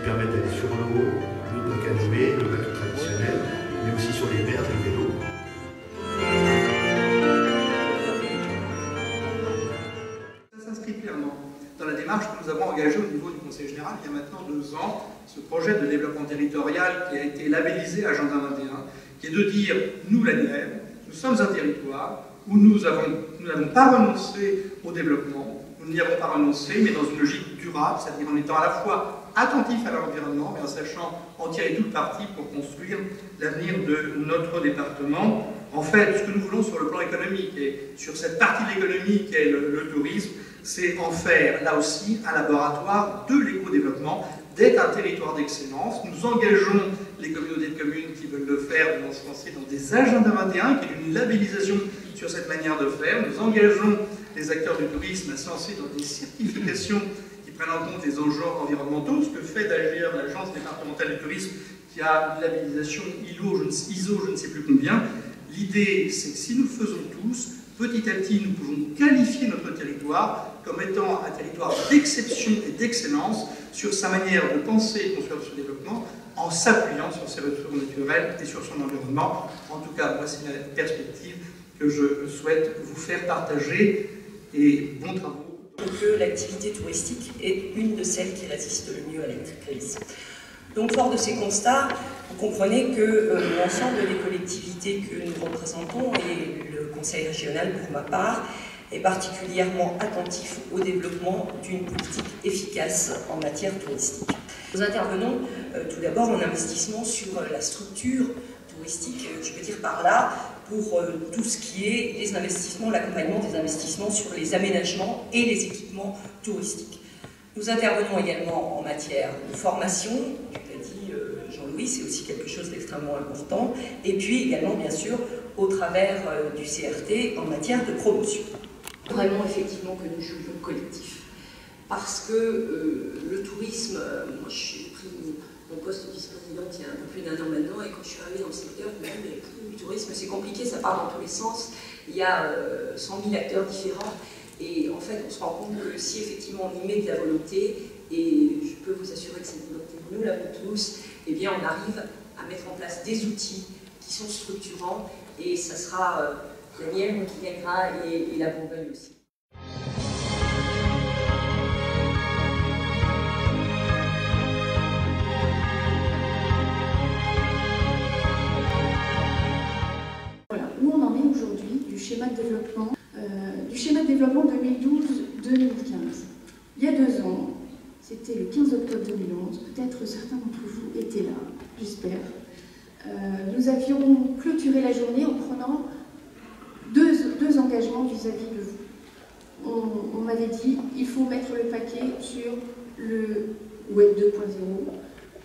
lui permettent d'aller sur l'eau, le canoë, le bateau traditionnel, mais aussi sur les berges, le vélo. Ça s'inscrit clairement dans la démarche que nous avons engagée au niveau du Conseil général il y a maintenant deux ans, ce projet de développement territorial qui a été labellisé Agenda 21, qui est de dire, nous la Nièvre, nous sommes un territoire où nous n'avons pas renoncé au développement, nous n'y avons pas renoncé, mais dans une logique durable, c'est-à-dire en étant à la fois attentif à l'environnement, mais en sachant en tirer tout le parti pour construire l'avenir de notre département. En fait, ce que nous voulons sur le plan économique et sur cette partie de l'économie qui est le, tourisme, c'est en faire là aussi un laboratoire de l'éco-développement, d'être un territoire d'excellence. Nous engageons les communautés de communes qui veulent le faire se lancer dans des agendas 21, qui est une labellisation sur cette manière de faire. Nous engageons les acteurs du tourisme à se lancer dans des certifications prennent en compte les enjeux environnementaux, ce que fait d'ailleurs l'Agence départementale du tourisme qui a une labellisation ISO, je ne, ISO, je ne sais plus combien. L'idée, c'est que si nous faisons tous, petit à petit, nous pouvons qualifier notre territoire comme étant un territoire d'exception et d'excellence sur sa manière de penser et construire son développement en s'appuyant sur ses ressources naturelles et sur son environnement. En tout cas, moi, c'est la perspective que je souhaite vous faire partager et bon travaux. Que l'activité touristique est une de celles qui résiste le mieux à la crise. Donc, fort de ces constats, vous comprenez que euh, l'ensemble des collectivités que nous représentons, et le Conseil régional pour ma part, est particulièrement attentif au développement d'une politique efficace en matière touristique. Nous intervenons euh, tout d'abord en investissement sur la structure touristique, euh, je veux dire par là, pour euh, tout ce qui est les investissements, l'accompagnement des investissements sur les aménagements et les équipements touristiques. Nous intervenons également en matière de formation, tu l'as dit euh, Jean-Louis, c'est aussi quelque chose d'extrêmement important, et puis également bien sûr au travers du CRT en matière de promotion. Vraiment effectivement que nous jouons collectif, parce que le tourisme, moi je suis pris mon poste de vice-présidente il y a un peu plus d'un an maintenant, et quand je suis arrivée dans le secteur, je me suis dit, le tourisme c'est compliqué, ça part dans tous les sens, il y a euh, 100 000 acteurs différents, et en fait on se rend compte que si effectivement on y met de la volonté, et je peux vous assurer que cette volonté nous l'avons tous, eh bien on arrive à mettre en place des outils qui sont structurants, et ça sera euh, la Nièvre qui gagnera, et, et la Bourgogne aussi. Euh, du schéma de développement 2012-2015. Il y a deux ans, c'était le 15 octobre 2011, peut-être certains d'entre vous étaient là, j'espère. Euh, nous avions clôturé la journée en prenant deux, engagements vis-à-vis de vous. On, on m'avait dit, il faut mettre le paquet sur le Web 2.0,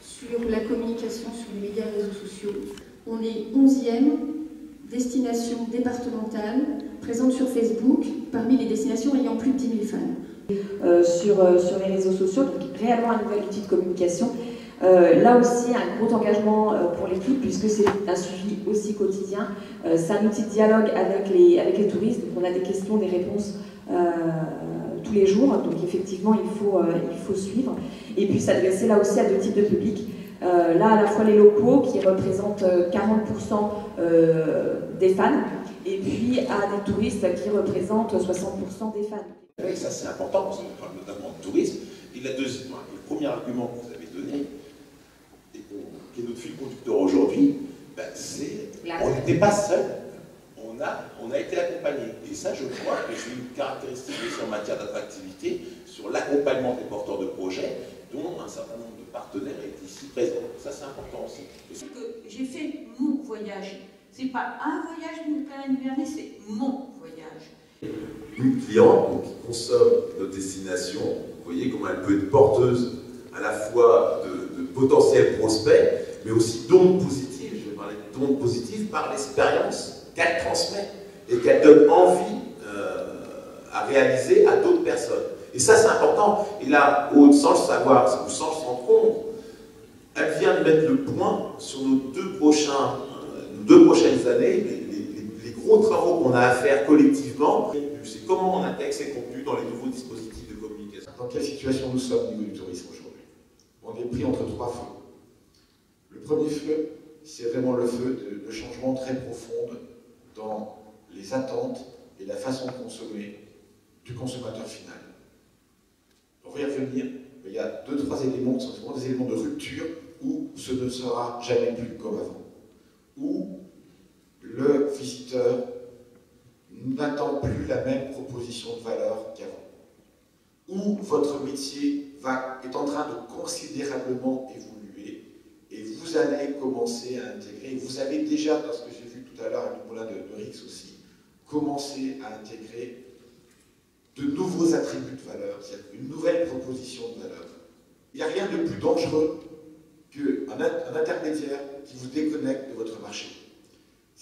sur la communication sur les médias et réseaux sociaux. On est 11e destination départementale présente sur Facebook parmi les destinations ayant plus de 10 000 fans. Euh, sur, euh, sur les réseaux sociaux, donc réellement un nouvel outil de communication. Euh, là aussi, un gros engagement pour l'équipe, puisque c'est un suivi aussi quotidien. C'est un outil de dialogue avec les, avec les touristes, donc on a des questions, des réponses tous les jours, donc effectivement, il faut, il faut suivre. Et puis s'adresser là aussi à deux types de publics. là, à la fois les locaux, qui représentent 40% des fans, et puis à des touristes qui représentent 60% des fans. Oui, ça c'est important, parce qu'on parle notamment de tourisme. Et la deuxième, le premier argument que vous avez donné, et qui est notre fil conducteur aujourd'hui, ben, c'est on n'était pas seul. On a, on a été accompagné. Et ça, je crois que c'est une caractéristique aussi en matière d'attractivité sur l'accompagnement des porteurs de projets, dont un certain nombre de partenaires est ici présent. Ça, c'est important aussi. C'est que j'ai fait mon voyage. C'est pas un voyage c'est mon voyage. Une cliente qui consomme notre destination, vous voyez comment elle peut être porteuse à la fois de, potentiels prospects, mais aussi d'ondes positives. Je vais parler d'ondes positives par l'expérience qu'elle transmet et qu'elle donne envie euh, à réaliser à d'autres personnes. Et ça, c'est important. Et là, sans le savoir, sans le rendre compte, elle vient de mettre le point sur nos deux, euh, prochaines années, gros travaux qu'on a à faire collectivement. C'est comment on intègre ces contenus dans les nouveaux dispositifs de communication. dans quelle situation nous sommes au niveau du tourisme aujourd'hui? On est pris entre trois feux. Le premier feu, c'est vraiment le feu de, de changement très profond dans les attentes et la façon de consommer du consommateur final. Va y revenir, il y a deux, trois éléments qui sont vraiment des éléments de rupture où ce ne sera jamais plus comme avant. Où le visiteur n'attend plus la même proposition de valeur qu'avant. Où votre métier est en train de considérablement évoluer et vous allez commencer à intégrer, vous avez déjà, parce que j'ai vu tout à l'heure le moulin de, de Rix aussi, commencé à intégrer de nouveaux attributs de valeur, c'est-à-dire une nouvelle proposition de valeur. Il n'y a rien de plus dangereux qu'un un intermédiaire qui vous déconnecte de votre marché.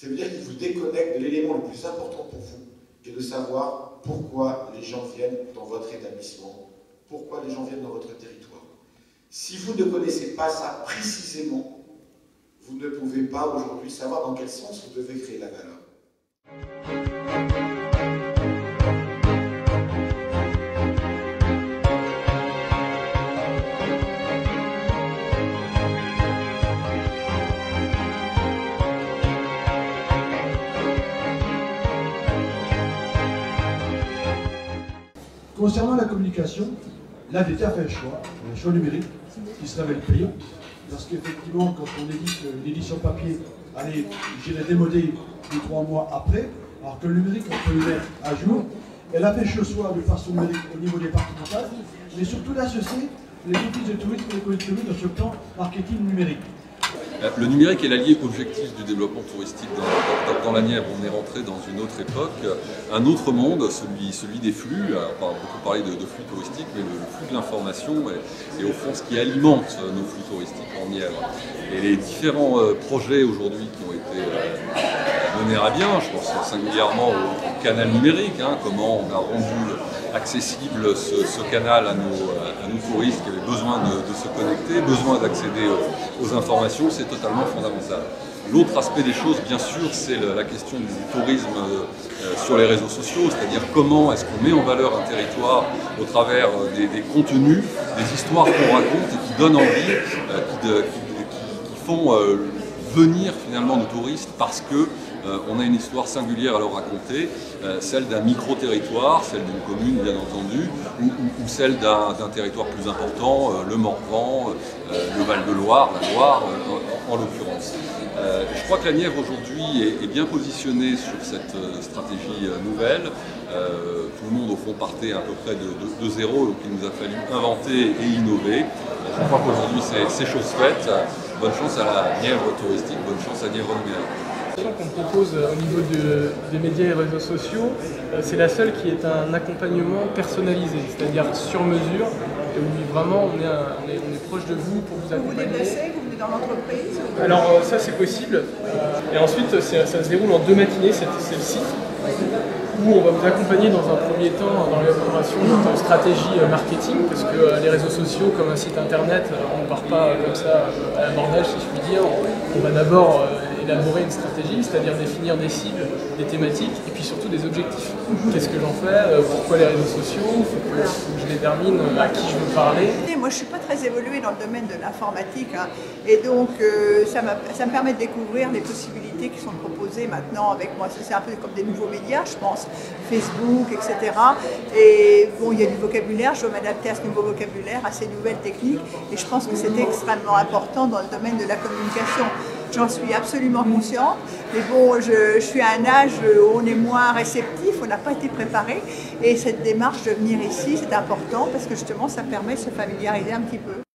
Ça veut dire qu'il vous déconnecte de l'élément le plus important pour vous, qui est de savoir pourquoi les gens viennent dans votre établissement, pourquoi les gens viennent dans votre territoire. Si vous ne connaissez pas ça précisément, vous ne pouvez pas aujourd'hui savoir dans quel sens vous devez créer la valeur. Concernant la communication, l'ADT a fait un choix, un choix numérique, qui se révèle payant, parce qu'effectivement, quand on édite une édition papier, allez, j'irai démoder deux, trois mois après, alors que le numérique, on peut le mettre à jour. Elle a fait ce choix de façon numérique au niveau départemental, mais surtout d'associer les offices de tourisme et les collectivités dans ce plan marketing numérique. Le numérique est l'allié objectif du développement touristique dans, dans, la Nièvre. On est rentré dans une autre époque, un autre monde, celui, celui des flux. On a beaucoup parlé de, flux touristiques, mais le, flux de l'information est, est, au fond ce qui alimente nos flux touristiques en Nièvre. Et les différents euh, projets aujourd'hui qui ont été euh, menés à bien, je pense singulièrement au, canal numérique, hein, comment on a rendu accessible ce, ce, canal à nos, à nos, touristes qui avaient besoin de, se connecter, besoin d'accéder aux, informations, c'est totalement fondamental. L'autre aspect des choses, bien sûr, c'est la question du tourisme euh, sur les réseaux sociaux, c'est-à-dire comment est-ce qu'on met en valeur un territoire au travers des, des contenus, des histoires qu'on raconte et qui donnent envie, euh, qui, font euh, venir finalement nos touristes parce que euh, on a une histoire singulière à leur raconter, euh, celle d'un micro-territoire, celle d'une commune bien entendu, ou, celle d'un territoire plus important, euh, le Morvan, le Val-de-Loire, la Loire en, en l'occurrence. je crois que la Nièvre aujourd'hui est, bien positionnée sur cette stratégie nouvelle. tout le monde au fond partait à peu près de, de, de zéro, donc il nous a fallu inventer et innover. Je crois qu'aujourd'hui c'est chose faite. Bonne chance à la Nièvre touristique, bonne chance à Nièvre numérique qu'on propose au niveau de, des médias et réseaux sociaux, euh, c'est la seule qui est un accompagnement personnalisé, c'est-à-dire sur mesure, où vraiment on est, on, est, on est, proche de vous pour vous accompagner. Vous déplacez, vous venez dans l'entreprise Alors euh, ça c'est possible, et ensuite ça se déroule en deux matinées, c'est le site, où on va vous accompagner dans un premier temps dans l'élaboration de stratégie euh, marketing, parce que les réseaux sociaux, comme un site internet, on ne part pas comme ça à l'abordage si je puis dire, on va d'abord élaborer une stratégie, c'est-à-dire définir des cibles, des thématiques et puis surtout des objectifs. Qu'est-ce que j'en fais euh, Pourquoi les réseaux sociaux Il faut que, je détermine à qui je veux parler. Moi, je ne suis pas très évoluée dans le domaine de l'informatique hein, et donc euh, ça, ça me permet de découvrir les possibilités qui sont proposées maintenant avec moi. C'est un peu comme des nouveaux médias, je pense, Facebook, etc. Et bon, il y a du vocabulaire, je dois m'adapter à ce nouveau vocabulaire, à ces nouvelles techniques et je pense que c'est extrêmement important dans le domaine de la communication. J'en suis absolument consciente, mais bon, je, suis à un âge où on est moins réceptif, on n'a pas été préparé, et cette démarche de venir ici, c'est important parce que justement, ça permet de se familiariser un petit peu.